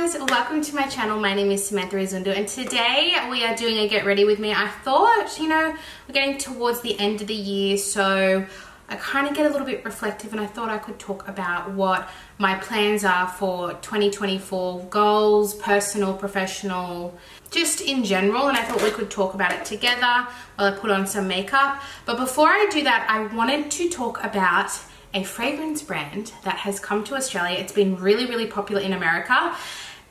guys, welcome to my channel. My name is Samantha Izundu and today we are doing a get ready with me. I thought, you know, we're getting towards the end of the year so I kind of get a little bit reflective and I thought I could talk about what my plans are for 2024 goals, personal, professional, just in general and I thought we could talk about it together while I put on some makeup. But before I do that, I wanted to talk about a fragrance brand that has come to Australia. It's been really, really popular in America.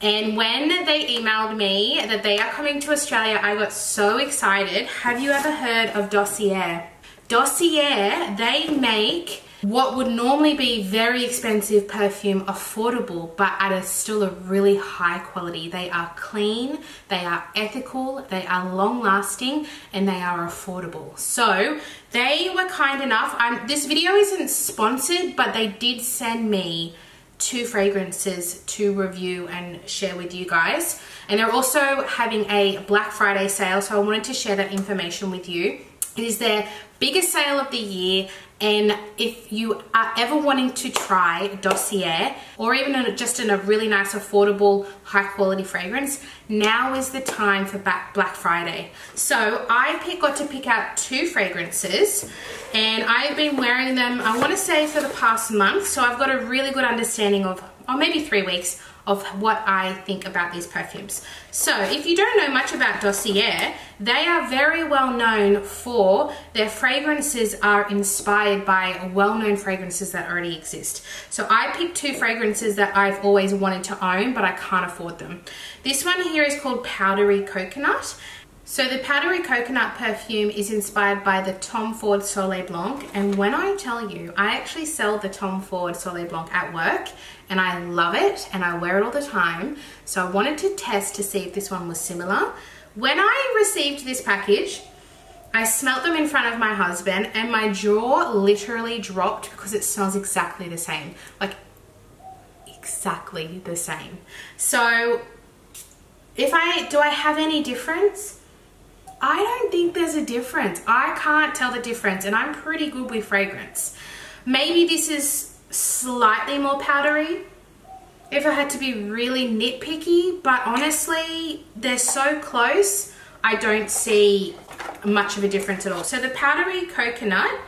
And when they emailed me that they are coming to Australia, I got so excited. Have you ever heard of Dossier? Dossier, they make what would normally be very expensive perfume affordable but at a still a really high quality they are clean they are ethical they are long lasting and they are affordable so they were kind enough um, this video isn't sponsored but they did send me two fragrances to review and share with you guys. And they're also having a black friday sale so i wanted to share that information with you it is their biggest sale of the year and if you are ever wanting to try Dossier or even just in a really nice affordable high quality fragrance now is the time for Black Friday. So I pick, got to pick out two fragrances and I've been wearing them I want to say for the past month so I've got a really good understanding of or maybe three weeks of what I think about these perfumes. So if you don't know much about Dossier, they are very well known for their fragrances are inspired by well-known fragrances that already exist. So I picked two fragrances that I've always wanted to own, but I can't afford them. This one here is called Powdery Coconut. So the powdery coconut perfume is inspired by the Tom Ford Soleil Blanc and when I tell you, I actually sell the Tom Ford Soleil Blanc at work and I love it and I wear it all the time. So I wanted to test to see if this one was similar. When I received this package, I smelt them in front of my husband and my jaw literally dropped because it smells exactly the same. Like exactly the same. So if I, do I have any difference? I don't think there's a difference. I can't tell the difference and I'm pretty good with fragrance. Maybe this is slightly more powdery if I had to be really nitpicky, but honestly, they're so close, I don't see much of a difference at all. So the powdery coconut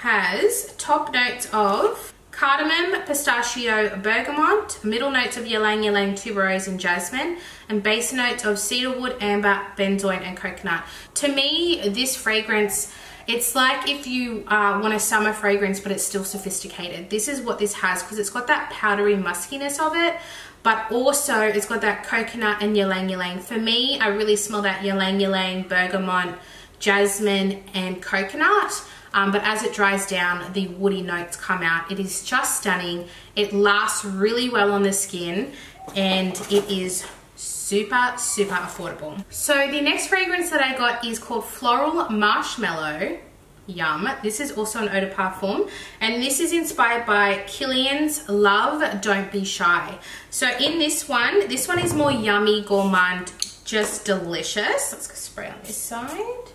has top notes of cardamom, pistachio, bergamot, middle notes of ylang ylang, tuberose and jasmine, and base notes of cedarwood, amber, benzoin and coconut. To me, this fragrance, it's like if you uh, want a summer fragrance but it's still sophisticated. This is what this has because it's got that powdery muskiness of it but also it's got that coconut and ylang ylang. For me, I really smell that ylang ylang, bergamot, jasmine and coconut um, but as it dries down the woody notes come out it is just stunning it lasts really well on the skin and it is super super affordable so the next fragrance that I got is called Floral Marshmallow Yum. This is also an eau de parfum and this is inspired by Kilian's Love Don't Be Shy. So in this one, this one is more yummy, gourmand, just delicious. Let's spray on this side.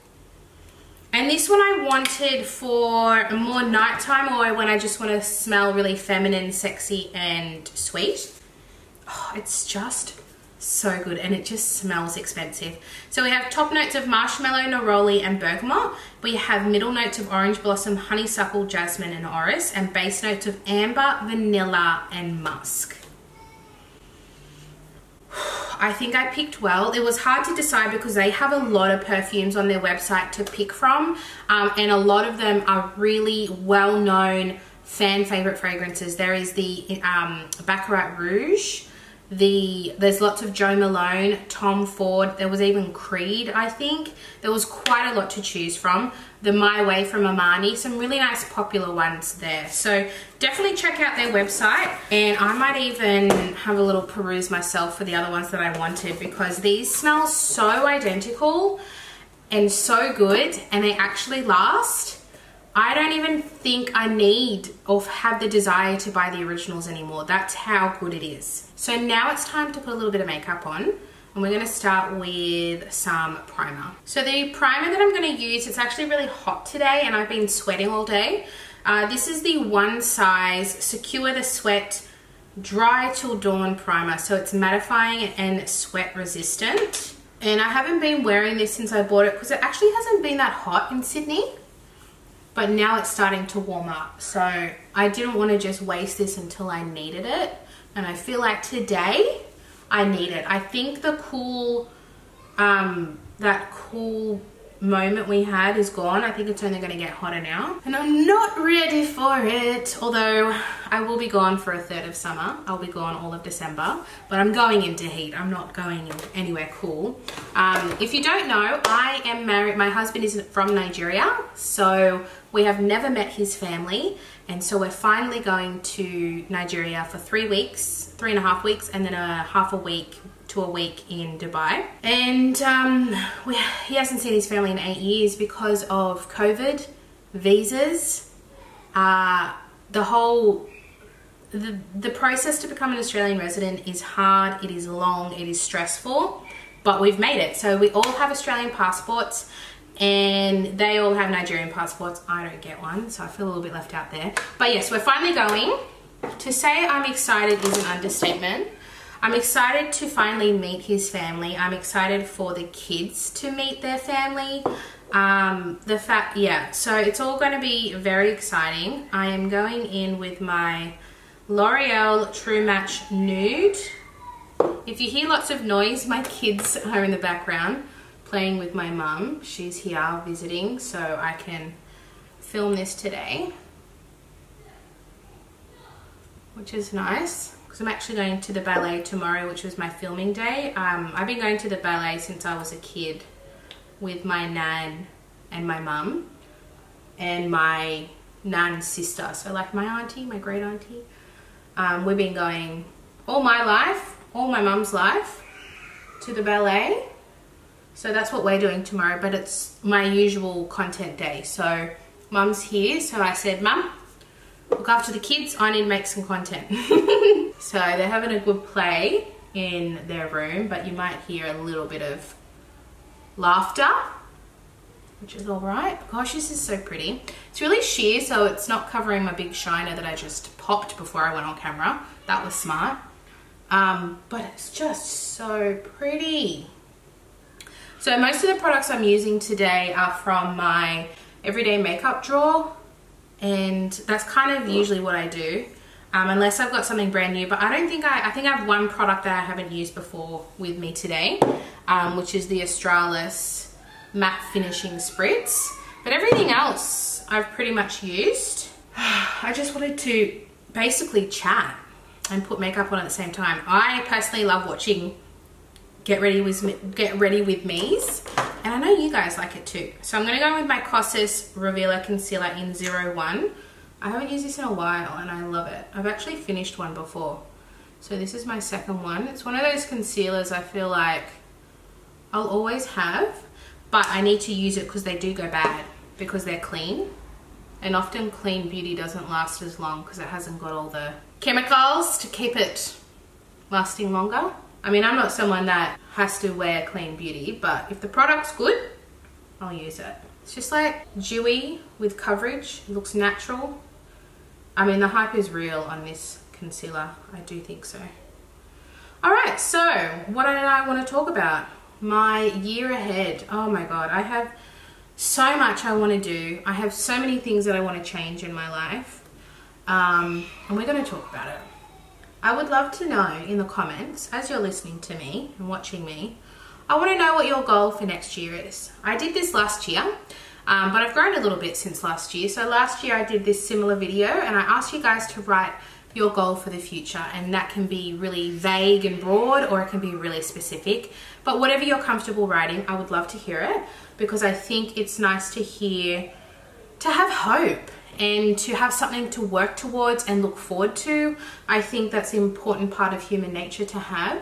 And this one I wanted for more nighttime or when I just want to smell really feminine, sexy and sweet. Oh, it's just so good and it just smells expensive. So we have top notes of marshmallow, neroli and bergamot. We have middle notes of orange blossom, honeysuckle, jasmine and orris and base notes of amber, vanilla and musk. I think I picked well. It was hard to decide because they have a lot of perfumes on their website to pick from um, and a lot of them are really well-known fan favorite fragrances. There is the um, Baccarat Rouge, the there's lots of Jo Malone, Tom Ford, there was even Creed I think. There was quite a lot to choose from. The My Way from Armani, some really nice popular ones there. So definitely check out their website and I might even have a little peruse myself for the other ones that I wanted because these smell so identical and so good and they actually last I don't even think I need or have the desire to buy the originals anymore. That's how good it is. So now it's time to put a little bit of makeup on and we're going to start with some primer. So the primer that I'm going to use, it's actually really hot today and I've been sweating all day. Uh, this is the One Size Secure the Sweat Dry Till Dawn Primer. So it's mattifying and sweat resistant. And I haven't been wearing this since I bought it because it actually hasn't been that hot in Sydney. But now it's starting to warm up. So I didn't want to just waste this until I needed it. And I feel like today I need it. I think the cool, um, that cool moment we had is gone. I think it's only going to get hotter now. And I'm not ready for it. Although I will be gone for a third of summer. I'll be gone all of December. But I'm going into heat. I'm not going anywhere cool. Um, if you don't know, I am married. My husband is from Nigeria. So we have never met his family. And so we're finally going to Nigeria for three weeks, three and a half weeks, and then a half a week to a week in Dubai. And um, we, he hasn't seen his family in eight years because of COVID, visas, uh, the whole, the, the process to become an Australian resident is hard, it is long, it is stressful, but we've made it. So we all have Australian passports and they all have Nigerian passports. I don't get one, so I feel a little bit left out there. But yes, we're finally going. To say I'm excited is an understatement. I'm excited to finally meet his family. I'm excited for the kids to meet their family. Um, the fact, yeah, so it's all going to be very exciting. I am going in with my L'Oreal True Match Nude. If you hear lots of noise, my kids are in the background playing with my mum. She's here visiting, so I can film this today, which is nice because I'm actually going to the ballet tomorrow, which was my filming day. Um, I've been going to the ballet since I was a kid with my nan and my mum and my nan's sister. So like my auntie, my great auntie. Um, we've been going all my life, all my mum's life to the ballet so that's what we're doing tomorrow, but it's my usual content day. So mum's here, so I said, mum, look after the kids, I need to make some content. so they're having a good play in their room, but you might hear a little bit of laughter, which is all right. Gosh, this is so pretty. It's really sheer, so it's not covering my big shiner that I just popped before I went on camera. That was smart. Um, but it's just so pretty. So most of the products I'm using today are from my everyday makeup drawer and that's kind of usually what I do um, unless I've got something brand new but I don't think I, I think I have one product that I haven't used before with me today um, which is the Australis matte finishing spritz but everything else I've pretty much used. I just wanted to basically chat and put makeup on at the same time. I personally love watching get ready with get ready with me's. And I know you guys like it too. So I'm gonna go with my Kosas Revealer Concealer in 01 I haven't used this in a while and I love it. I've actually finished one before. So this is my second one. It's one of those concealers I feel like I'll always have but I need to use it because they do go bad because they're clean. And often clean beauty doesn't last as long because it hasn't got all the chemicals to keep it lasting longer I mean, I'm not someone that has to wear clean beauty, but if the product's good, I'll use it. It's just like dewy with coverage, it looks natural. I mean, the hype is real on this concealer. I do think so. All right, so what did I want to talk about? My year ahead. Oh my God, I have so much I want to do. I have so many things that I want to change in my life. Um, and we're going to talk about it. I would love to know in the comments, as you're listening to me and watching me, I want to know what your goal for next year is. I did this last year, um, but I've grown a little bit since last year. So last year I did this similar video and I asked you guys to write your goal for the future and that can be really vague and broad or it can be really specific. But whatever you're comfortable writing, I would love to hear it because I think it's nice to hear, to have hope and to have something to work towards and look forward to. I think that's an important part of human nature to have.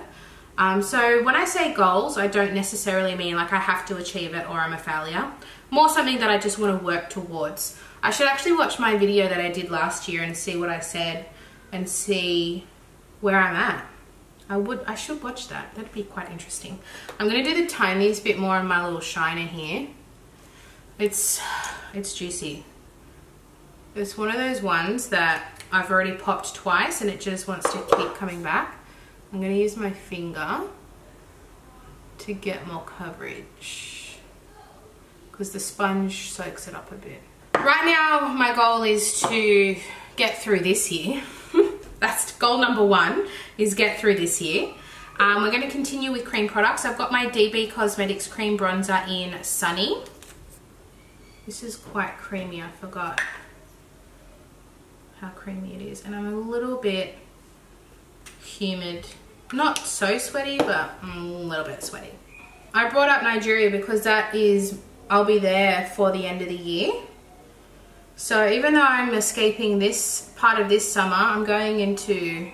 Um, so when I say goals, I don't necessarily mean like I have to achieve it or I'm a failure. More something that I just want to work towards. I should actually watch my video that I did last year and see what I said and see where I'm at. I would, I should watch that. That'd be quite interesting. I'm going to do the tiniest bit more on my little shiner here. It's, it's juicy. It's one of those ones that I've already popped twice and it just wants to keep coming back. I'm going to use my finger to get more coverage because the sponge soaks it up a bit. Right now, my goal is to get through this year. That's goal number one, is get through this year. Um, we're going to continue with cream products. I've got my DB Cosmetics Cream Bronzer in Sunny. This is quite creamy, I forgot how creamy it is. And I'm a little bit humid. Not so sweaty, but a little bit sweaty. I brought up Nigeria because that is, I'll be there for the end of the year. So even though I'm escaping this part of this summer, I'm going into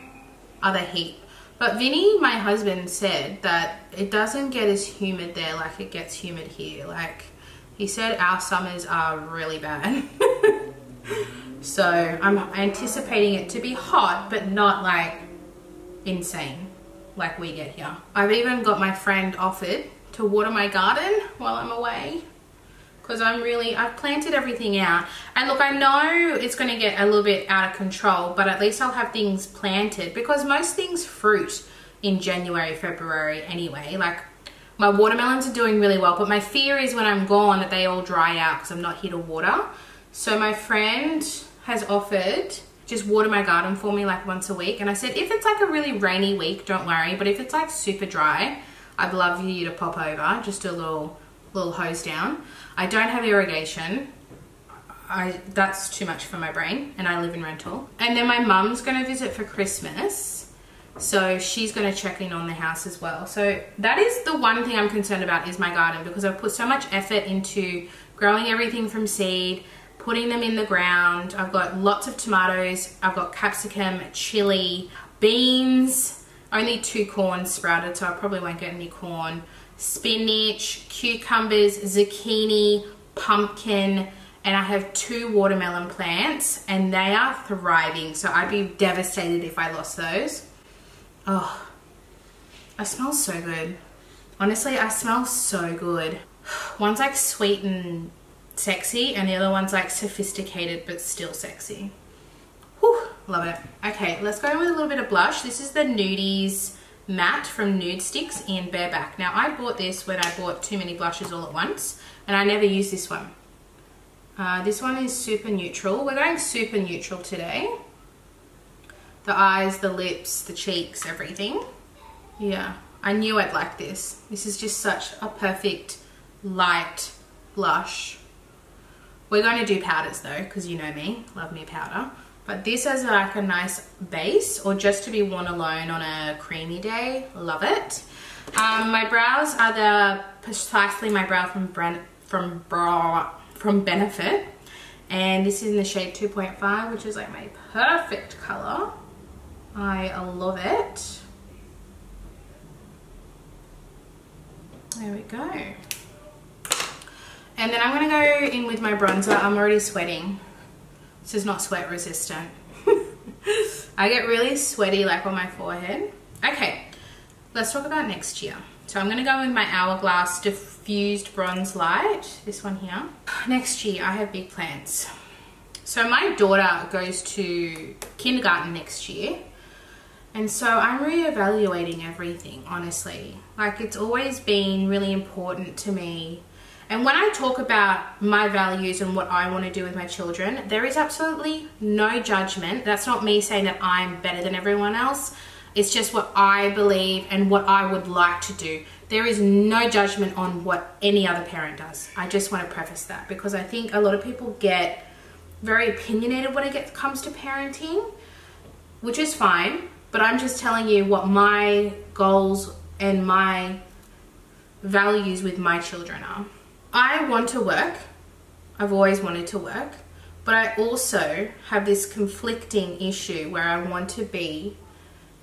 other heat. But Vinny, my husband, said that it doesn't get as humid there like it gets humid here. Like, he said our summers are really bad. so I'm anticipating it to be hot, but not like insane like we get here. I've even got my friend offered to water my garden while I'm away because I'm really, I've planted everything out. And look, I know it's going to get a little bit out of control, but at least I'll have things planted because most things fruit in January, February anyway. Like my watermelons are doing really well, but my fear is when I'm gone that they all dry out because I'm not here to water. So my friend has offered just water my garden for me like once a week. And I said, if it's like a really rainy week, don't worry. But if it's like super dry, I'd love you to pop over, just a little, little hose down. I don't have irrigation. I, that's too much for my brain and I live in rental. And then my mum's gonna visit for Christmas. So she's gonna check in on the house as well. So that is the one thing I'm concerned about is my garden because I've put so much effort into growing everything from seed, putting them in the ground. I've got lots of tomatoes. I've got capsicum, chili, beans, only two corns sprouted, so I probably won't get any corn spinach, cucumbers, zucchini, pumpkin, and I have two watermelon plants and they are thriving. So I'd be devastated if I lost those. Oh, I smell so good. Honestly, I smell so good. One's like sweet and sexy and the other one's like sophisticated but still sexy. Whew, love it. Okay, let's go in with a little bit of blush. This is the Nudies matte from Nudestix in Bareback. Now I bought this when I bought too many blushes all at once and I never use this one. Uh, this one is super neutral. We're going super neutral today. The eyes, the lips, the cheeks, everything. Yeah, I knew I'd like this. This is just such a perfect light blush. We're going to do powders though, because you know me, love me powder. But this as like a nice base or just to be worn alone on a creamy day. Love it. Um, my brows are the precisely my brow from from bra from Benefit. And this is in the shade 2.5, which is like my perfect color. I love it. There we go. And then I'm gonna go in with my bronzer. I'm already sweating. This is not sweat resistant. I get really sweaty like on my forehead. Okay, let's talk about next year. So I'm gonna go with my Hourglass Diffused Bronze Light, this one here. Next year, I have big plans. So my daughter goes to kindergarten next year. And so I'm reevaluating everything, honestly. Like it's always been really important to me and when I talk about my values and what I want to do with my children, there is absolutely no judgment. That's not me saying that I'm better than everyone else. It's just what I believe and what I would like to do. There is no judgment on what any other parent does. I just want to preface that because I think a lot of people get very opinionated when it comes to parenting, which is fine, but I'm just telling you what my goals and my values with my children are. I want to work. I've always wanted to work. But I also have this conflicting issue where I want to be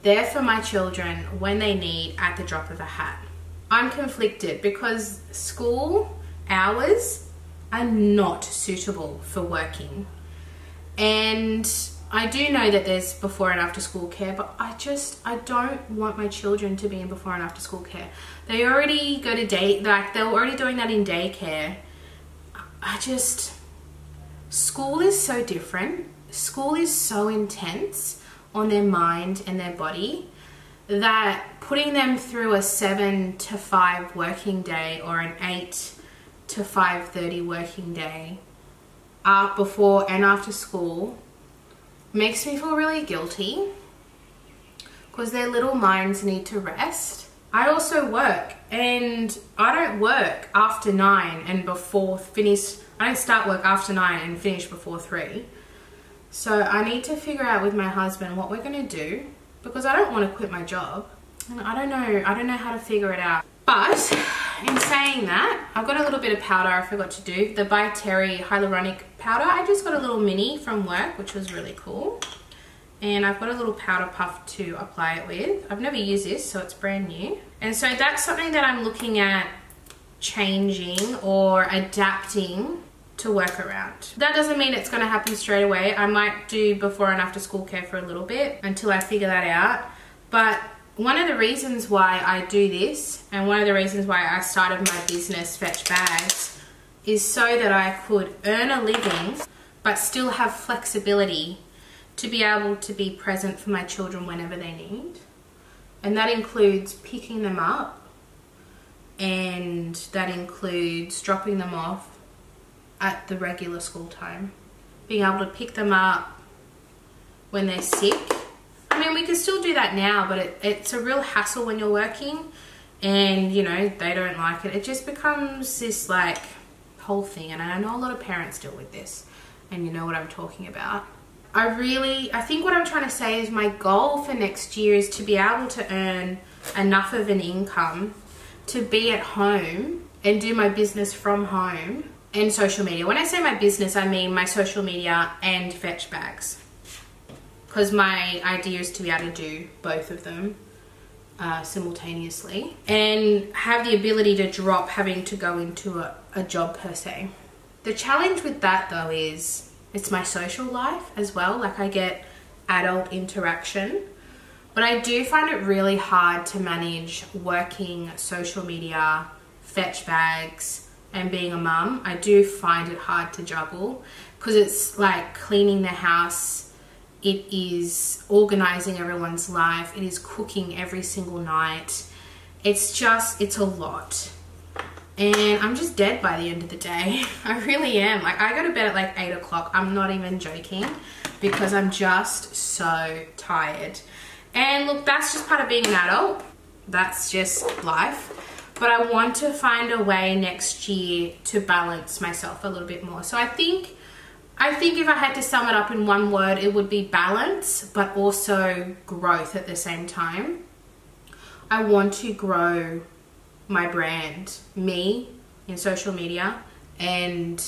there for my children when they need at the drop of a hat. I'm conflicted because school hours are not suitable for working. And I do know that there's before and after school care, but I just, I don't want my children to be in before and after school care. They already go to date, like they're already doing that in daycare. I just, school is so different. school is so intense on their mind and their body that putting them through a 7 to 5 working day or an 8 to 5.30 working day uh, before and after school makes me feel really guilty because their little minds need to rest. I also work and I don't work after 9 and before finish, I don't start work after 9 and finish before 3. So I need to figure out with my husband what we're going to do because I don't want to quit my job. And I don't know, I don't know how to figure it out. But in saying that, I've got a little bit of powder I forgot to do. The By Terry Hyaluronic Powder. I just got a little mini from work, which was really cool. And I've got a little powder puff to apply it with. I've never used this, so it's brand new. And so that's something that I'm looking at changing or adapting to work around. That doesn't mean it's going to happen straight away. I might do before and after school care for a little bit until I figure that out. But one of the reasons why I do this and one of the reasons why I started my business Fetch Bags is so that I could earn a living but still have flexibility to be able to be present for my children whenever they need. And that includes picking them up and that includes dropping them off at the regular school time. Being able to pick them up when they're sick I mean, we can still do that now, but it, it's a real hassle when you're working and, you know, they don't like it. It just becomes this, like, whole thing. And I know a lot of parents deal with this and you know what I'm talking about. I really, I think what I'm trying to say is my goal for next year is to be able to earn enough of an income to be at home and do my business from home and social media. When I say my business, I mean my social media and fetch bags because my idea is to be able to do both of them uh, simultaneously and have the ability to drop having to go into a, a job per se. The challenge with that though is it's my social life as well. Like I get adult interaction, but I do find it really hard to manage working social media, fetch bags, and being a mum. I do find it hard to juggle because it's like cleaning the house it is organizing everyone's life. It is cooking every single night. It's just, it's a lot. And I'm just dead by the end of the day. I really am. Like, I go to bed at like 8 o'clock. I'm not even joking because I'm just so tired. And look, that's just part of being an adult. That's just life. But I want to find a way next year to balance myself a little bit more. So I think I think if I had to sum it up in one word, it would be balance, but also growth at the same time. I want to grow my brand, me, in social media, and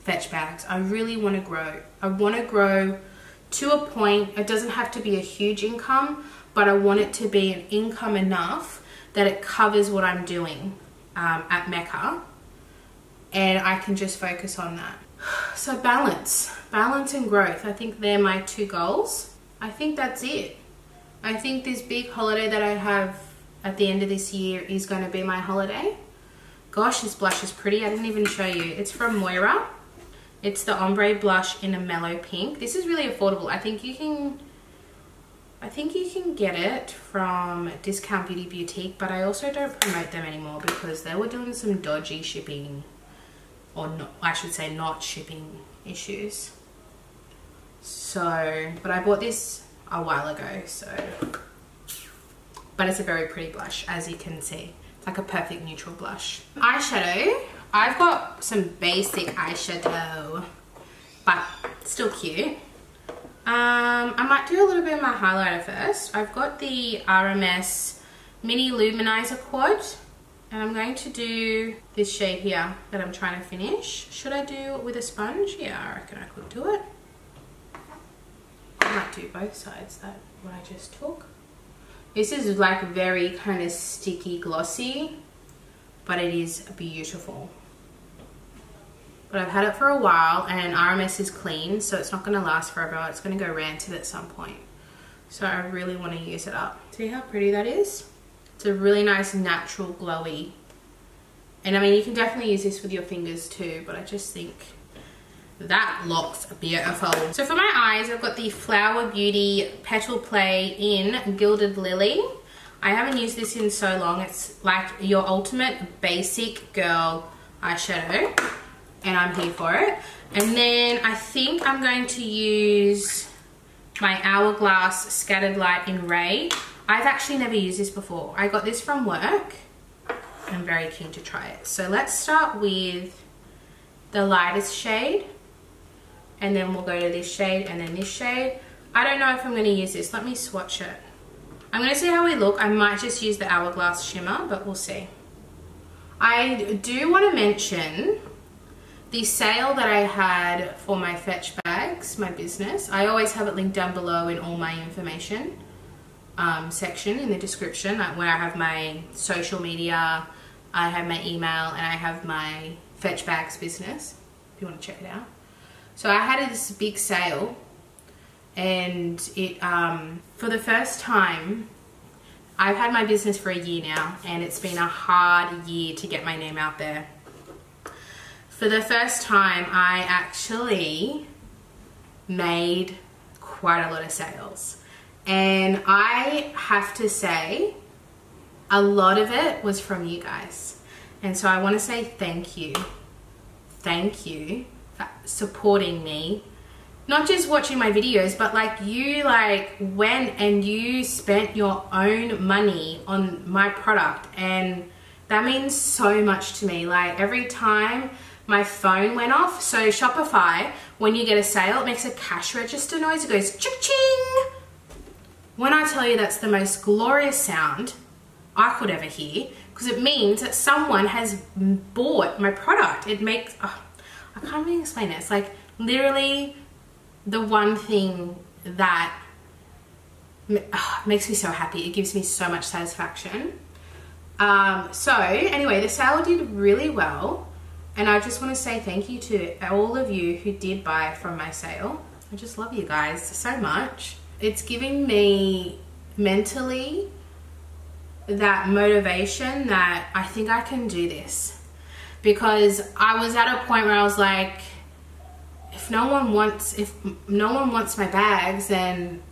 fetch bags. I really want to grow. I want to grow to a point, it doesn't have to be a huge income, but I want it to be an income enough that it covers what I'm doing um, at Mecca and I can just focus on that. So balance, balance and growth. I think they're my two goals. I think that's it. I think this big holiday that I have at the end of this year is going to be my holiday. Gosh, this blush is pretty. I didn't even show you. It's from Moira. It's the ombre blush in a mellow pink. This is really affordable. I think you can I think you can get it from Discount Beauty Boutique, but I also don't promote them anymore because they were doing some dodgy shipping or not, I should say not shipping issues. So, but I bought this a while ago, so, but it's a very pretty blush, as you can see. It's like a perfect neutral blush. Eyeshadow, I've got some basic eyeshadow, but still cute. Um, I might do a little bit of my highlighter first. I've got the RMS Mini Luminizer Quad and I'm going to do this shade here that I'm trying to finish. Should I do it with a sponge? Yeah, I reckon I could do it. I might do both sides, that what I just took. This is like very kind of sticky glossy, but it is beautiful. But I've had it for a while and RMS is clean, so it's not gonna last forever. It's gonna go rancid at some point. So I really wanna use it up. See how pretty that is? It's a really nice natural glowy. And I mean, you can definitely use this with your fingers too, but I just think that looks beautiful. So for my eyes, I've got the Flower Beauty Petal Play in Gilded Lily. I haven't used this in so long. It's like your ultimate basic girl eyeshadow and I'm here for it. And then I think I'm going to use my Hourglass Scattered Light in Ray. I've actually never used this before. I got this from work. I'm very keen to try it. So let's start with the lightest shade and then we'll go to this shade and then this shade. I don't know if I'm going to use this. Let me swatch it. I'm going to see how we look. I might just use the Hourglass Shimmer, but we'll see. I do want to mention the sale that I had for my Fetch bags, my business. I always have it linked down below in all my information um, section in the description, where I have my social media, I have my email, and I have my Fetch bags business, if you want to check it out. So I had this big sale and it um, for the first time I've had my business for a year now and it's been a hard year to get my name out there. For the first time I actually made quite a lot of sales and I have to say a lot of it was from you guys. And so I want to say thank you. Thank you for supporting me. Not just watching my videos, but like you like went and you spent your own money on my product. And that means so much to me. Like every time my phone went off, so Shopify, when you get a sale, it makes a cash register noise. It goes ching When I tell you that's the most glorious sound I could ever hear, because it means that someone has bought my product. It makes, oh, I can't even explain it. It's like literally the one thing that makes me so happy. It gives me so much satisfaction. Um, so anyway, the sale did really well. And I just want to say thank you to all of you who did buy from my sale. I just love you guys so much. It's giving me mentally that motivation that I think I can do this. Because I was at a point where I was like, if no one wants if no one wants my bags then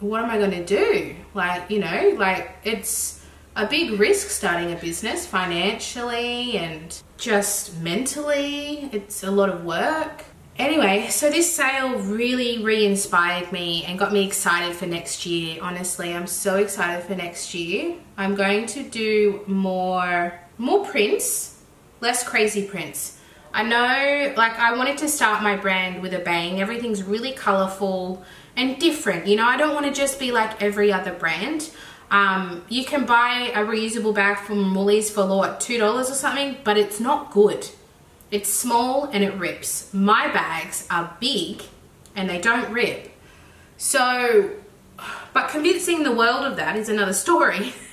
what am I going to do? Like you know like it's a big risk starting a business financially and just mentally. It's a lot of work anyway so this sale really re-inspired me and got me excited for next year honestly I'm so excited for next year I'm going to do more more prints less crazy prints I know, like, I wanted to start my brand with a bang. Everything's really colorful and different. You know, I don't want to just be like every other brand. Um, you can buy a reusable bag from Woolies for like $2 or something, but it's not good. It's small and it rips. My bags are big and they don't rip. So, but convincing the world of that is another story.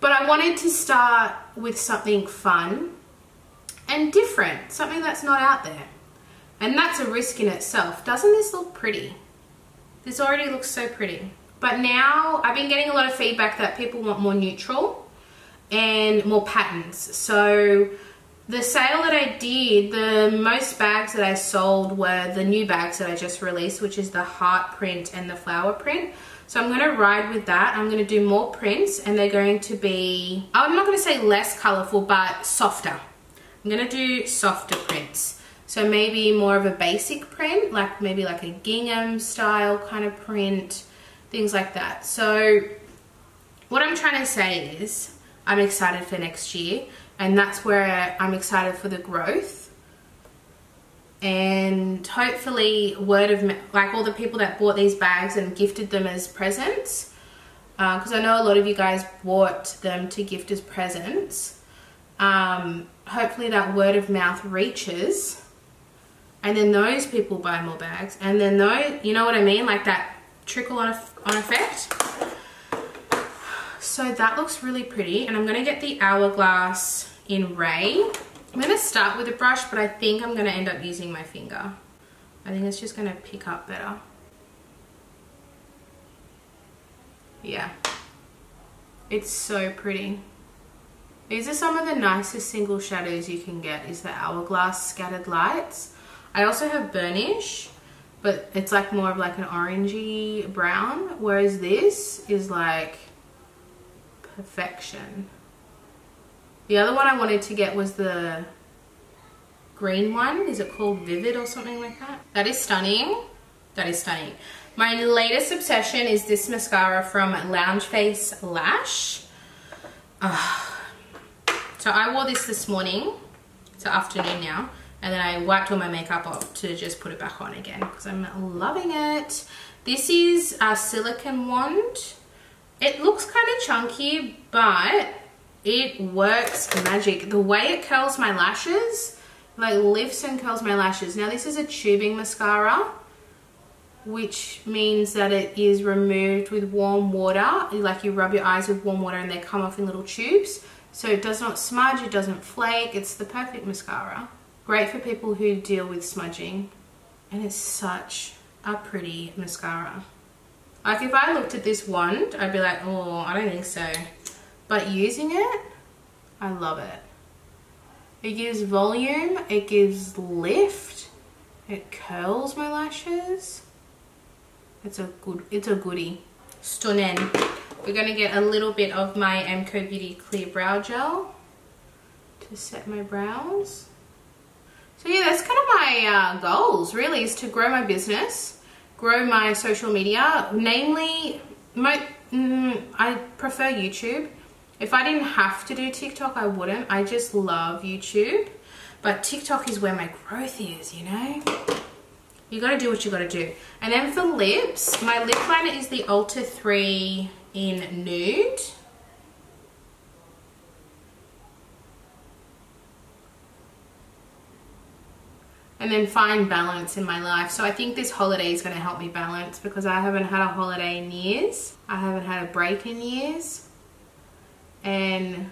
but I wanted to start with something fun and different, something that's not out there. And that's a risk in itself. Doesn't this look pretty? This already looks so pretty. But now I've been getting a lot of feedback that people want more neutral and more patterns. So the sale that I did, the most bags that I sold were the new bags that I just released, which is the heart print and the flower print. So I'm going to ride with that. I'm going to do more prints and they're going to be, oh, I'm not going to say less colorful, but softer. I'm gonna do softer prints. So maybe more of a basic print, like maybe like a gingham style kind of print, things like that. So what I'm trying to say is I'm excited for next year and that's where I'm excited for the growth. And hopefully word of like all the people that bought these bags and gifted them as presents because uh, I know a lot of you guys bought them to gift as presents. Um, hopefully that word of mouth reaches and then those people buy more bags and then those you know what I mean? Like that trickle on, on effect so that looks really pretty and I'm gonna get the hourglass in Ray. I'm gonna start with a brush but I think I'm gonna end up using my finger. I think it's just gonna pick up better. Yeah. It's so pretty. These are some of the nicest single shadows you can get is the Hourglass Scattered Lights. I also have Burnish, but it's like more of like an orangey brown, whereas this is like perfection. The other one I wanted to get was the green one. Is it called Vivid or something like that? That is stunning. That is stunning. My latest obsession is this mascara from Loungeface Lash. So I wore this this morning. It's afternoon now. And then I wiped all my makeup off to just put it back on again because I'm loving it. This is a silicone wand. It looks kind of chunky, but it works magic. The way it curls my lashes, like lifts and curls my lashes. Now this is a tubing mascara, which means that it is removed with warm water. Like you rub your eyes with warm water and they come off in little tubes. So it does not smudge, it doesn't flake. It's the perfect mascara. Great for people who deal with smudging. And it's such a pretty mascara. Like if I looked at this wand, I'd be like, oh, I don't think so. But using it, I love it. It gives volume, it gives lift, it curls my lashes. It's a good, it's a goodie. Stunning. We're gonna get a little bit of my MCO Beauty Clear Brow Gel to set my brows. So yeah, that's kind of my uh, goals really is to grow my business grow my social media. Namely, my, mm, I prefer YouTube. If I didn't have to do TikTok, I wouldn't. I just love YouTube. But TikTok is where my growth is, you know? You gotta do what you gotta do. And then for lips, my lip liner is the Ulta 3 in Nude. And then find balance in my life. So I think this holiday is going to help me balance because I haven't had a holiday in years. I haven't had a break in years. And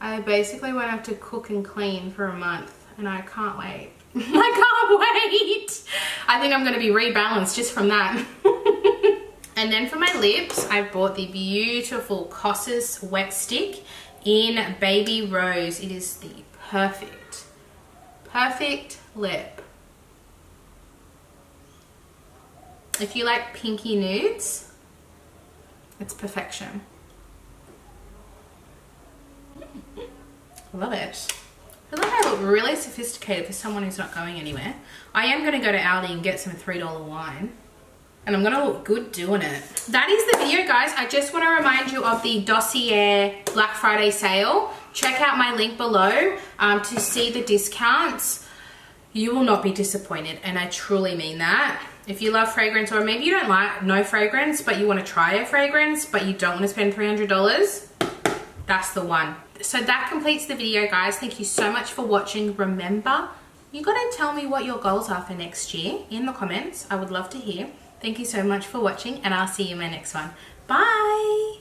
I basically won't have to cook and clean for a month and I can't wait. I can't wait. I think I'm going to be rebalanced just from that. and then for my lips, I've bought the beautiful Kosas Wet Stick in Baby Rose. It is the perfect perfect lip. If you like pinky nudes, it's perfection. I love it. I like I look really sophisticated for someone who's not going anywhere. I am going to go to Aldi and get some $3 wine. And I'm going to look good doing it. That is the video, guys. I just want to remind you of the Dossier Black Friday sale check out my link below um, to see the discounts. You will not be disappointed and I truly mean that. If you love fragrance or maybe you don't like no fragrance but you want to try a fragrance but you don't want to spend $300, that's the one. So that completes the video guys. Thank you so much for watching. Remember, you got to tell me what your goals are for next year in the comments. I would love to hear. Thank you so much for watching and I'll see you in my next one. Bye!